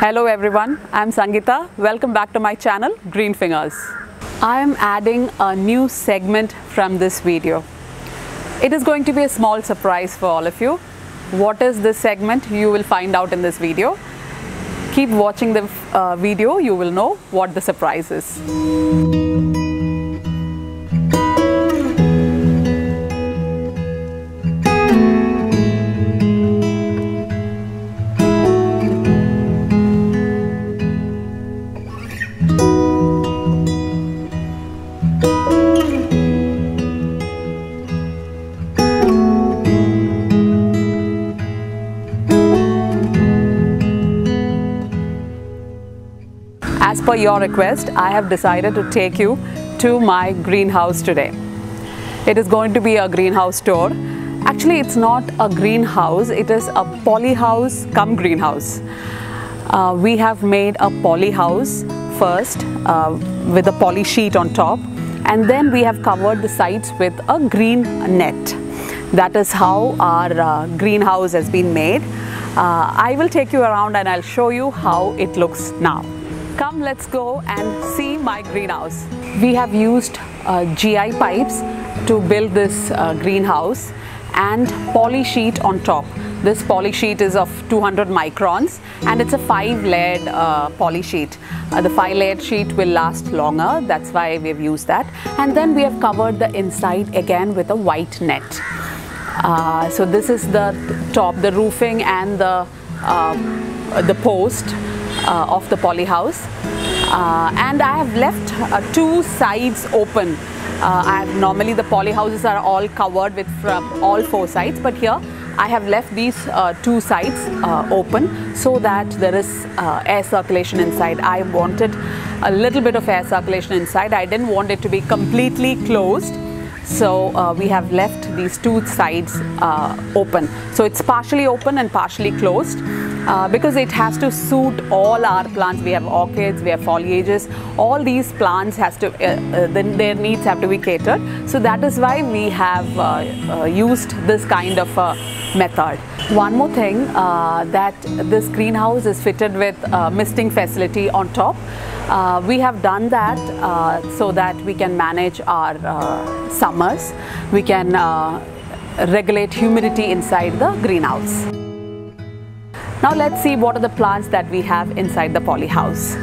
Hello everyone, I'm Sangeeta. Welcome back to my channel Green Fingers. I am adding a new segment from this video. It is going to be a small surprise for all of you. What is this segment? You will find out in this video. Keep watching the uh, video, you will know what the surprise is. Per your request, I have decided to take you to my greenhouse today. It is going to be a greenhouse tour. Actually, it's not a greenhouse, it is a poly house come greenhouse. Uh, we have made a poly house first uh, with a poly sheet on top and then we have covered the sides with a green net. That is how our uh, greenhouse has been made. Uh, I will take you around and I'll show you how it looks now. Come, let's go and see my greenhouse. We have used uh, GI pipes to build this uh, greenhouse and poly sheet on top. This poly sheet is of 200 microns and it's a five layered uh, poly sheet. Uh, the five layered sheet will last longer, that's why we've used that. And then we have covered the inside again with a white net. Uh, so this is the top, the roofing and the, uh, the post of the poly house uh, and I have left uh, two sides open. Uh, I have, normally the poly houses are all covered with from all four sides but here I have left these uh, two sides uh, open so that there is air circulation inside. I wanted a little bit of air circulation inside. I didn't want it to be completely closed. So uh, we have left these two sides uh, open. So it's partially open and partially closed uh, because it has to suit all our plants. We have orchids, we have foliages. All these plants has to, then their needs have to be catered. So that is why we have used this kind of method. One more thing uh, that this greenhouse is fitted with uh, misting facility on top. Uh, we have done that so that we can manage our summers. We can regulate humidity inside the greenhouse. Now let's see what are the plants that we have inside the poly house.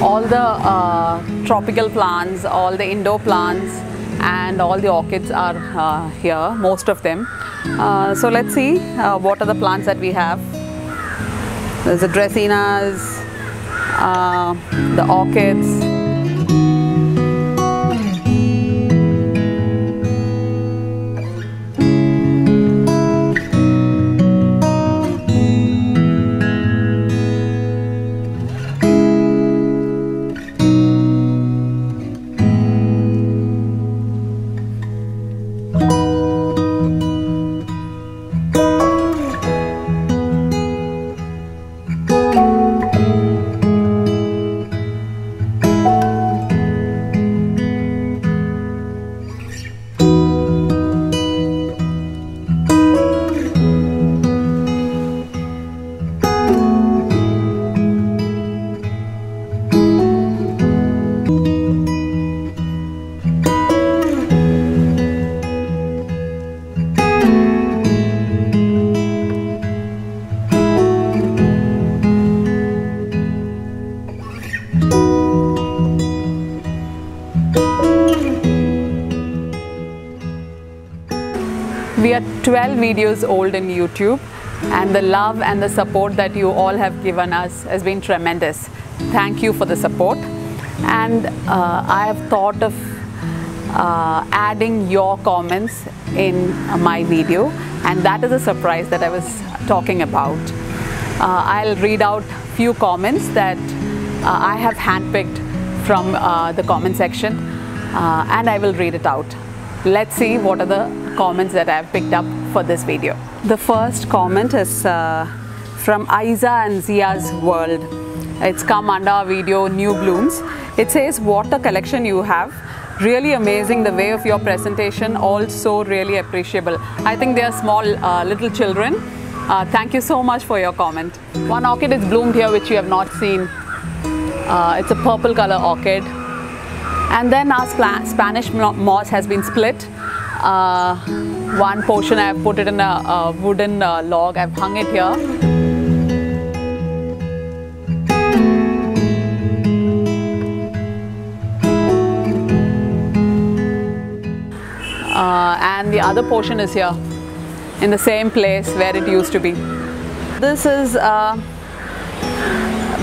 all the uh, tropical plants, all the indoor plants and all the orchids are uh, here, most of them. Uh, so let's see uh, what are the plants that we have. There's the dracaenas, uh, the orchids, are 12 videos old in YouTube and the love and the support that you all have given us has been tremendous. Thank you for the support and uh, I have thought of uh, adding your comments in my video and that is a surprise that I was talking about. Uh, I'll read out few comments that uh, I have handpicked from uh, the comment section uh, and I will read it out. Let's see what are the comments that I have picked up for this video. The first comment is from Aiza and Zia's World. It's come under our video New Blooms. It says what a collection you have. Really amazing the way of your presentation, also really appreciable. I think they are small uh, little children. Uh, thank you so much for your comment. One orchid is bloomed here which you have not seen. Uh, it's a purple color orchid. And then our Spanish moss has been split. Uh, one portion I have put it in a, a wooden uh, log. I've hung it here. Uh, and the other portion is here in the same place where it used to be. This is uh,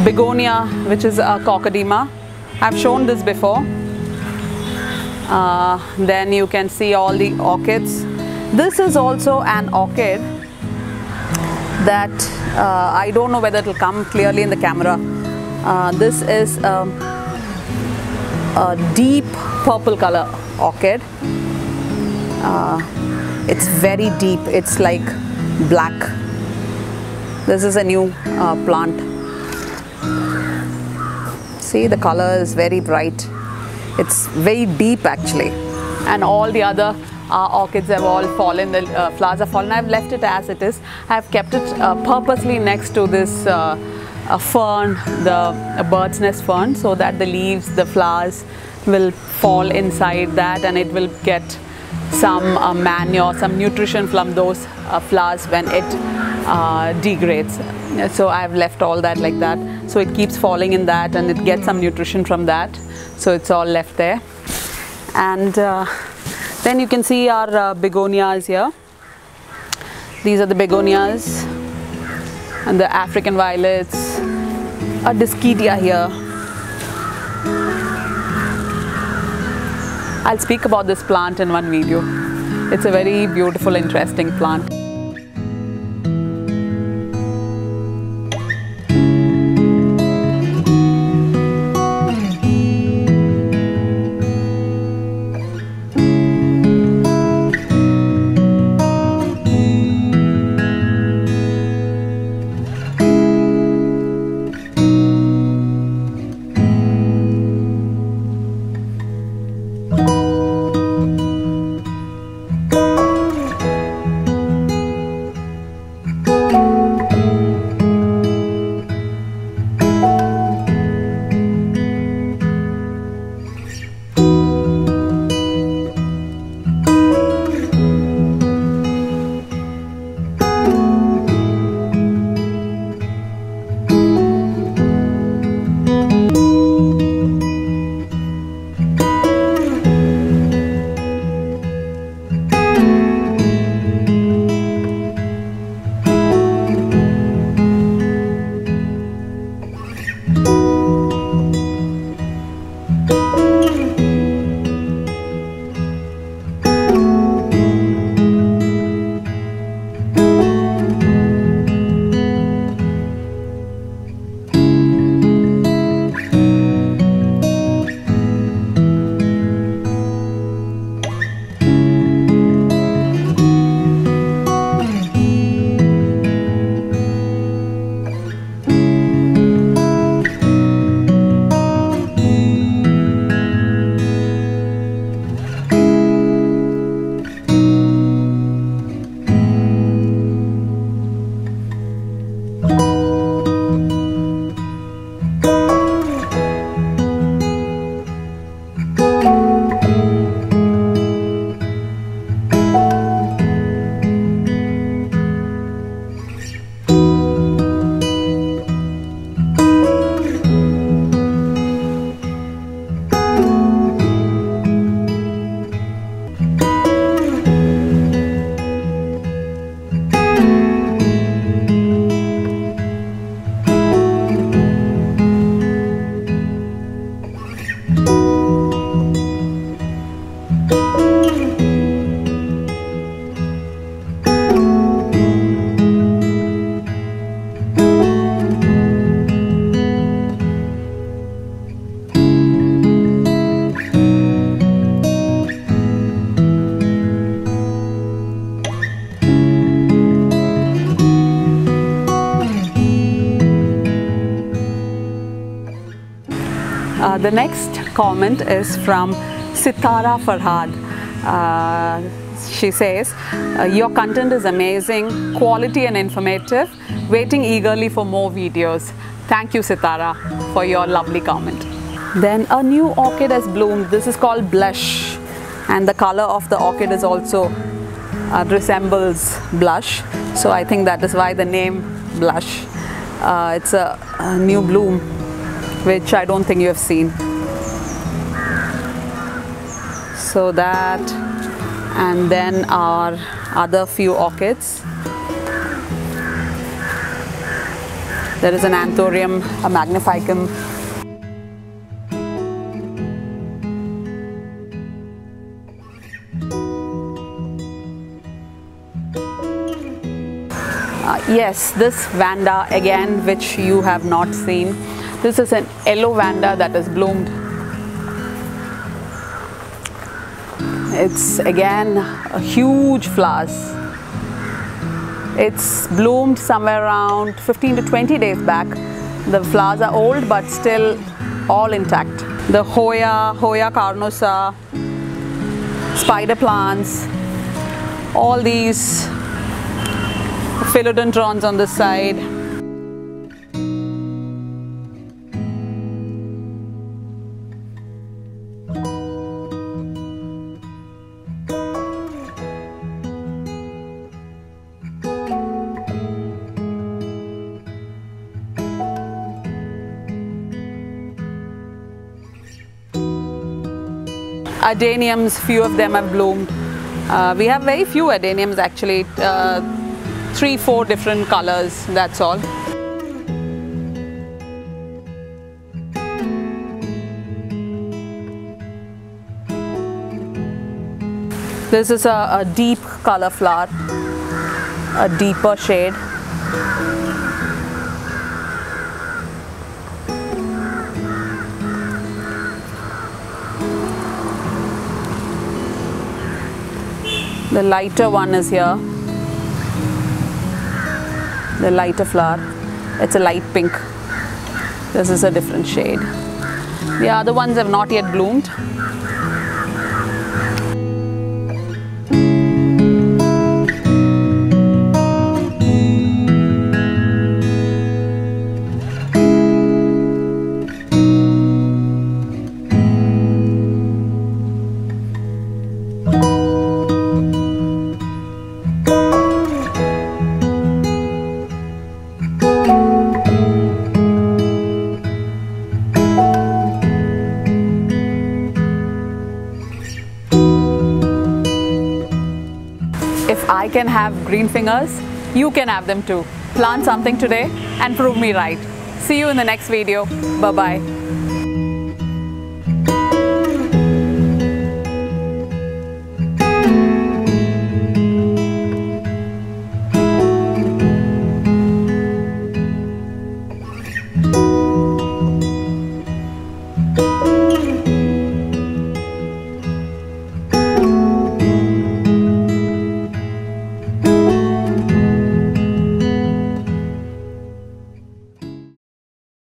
begonia, which is a kokedama. I've shown this before. Uh, then you can see all the orchids. This is also an orchid that uh, I don't know whether it will come clearly in the camera. Uh, this is um, a deep purple color orchid. Uh, it's very deep, it's like black. This is a new uh, plant. See, the color is very bright. It's very deep actually. And all the other uh, orchids have all fallen, the uh, flowers have fallen. I've left it as it is. I've kept it uh, purposely next to this uh, fern, the bird's nest fern, so that the leaves, the flowers will fall inside that and it will get some uh, manure, some nutrition from those uh, flowers when it uh, degrades. So I've left all that like that. So it keeps falling in that and it gets some nutrition from that. So it's all left there. And uh, then you can see our uh, begonias here. These are the begonias and the African violets, a dischidia here. I'll speak about this plant in one video. It's a very beautiful, interesting plant. The next comment is from Sitara Farhad. Uh, she says, uh, Your content is amazing, quality and informative. Waiting eagerly for more videos. Thank you, Sitara, for your lovely comment. Then a new orchid has bloomed. This is called Blush, and the color of the orchid is also uh, resembles blush. So I think that is why the name Blush. Uh, it's a, a new bloom, which I don't think you have seen. So that, and then our other few orchids. There is an Anthurium, a Magnificum. Uh, yes, this Vanda again, which you have not seen. This is an yellow Vanda that has bloomed. It's again a huge flowers. It's bloomed somewhere around 15 to 20 days back. The flowers are old but still all intact. The Hoya, Hoya carnosa, spider plants, all these philodendrons on the side. Adeniums, few of them have bloomed. Uh, we have very few adeniums actually. Uh, three, four different colors, that's all. This is a, a deep color flower, a deeper shade. The lighter one is here the lighter flower. It's a light pink. This is a different shade. The other ones have not yet bloomed. Can have green fingers, you can have them too. Plant something today and prove me right. See you in the next video. Bye-bye.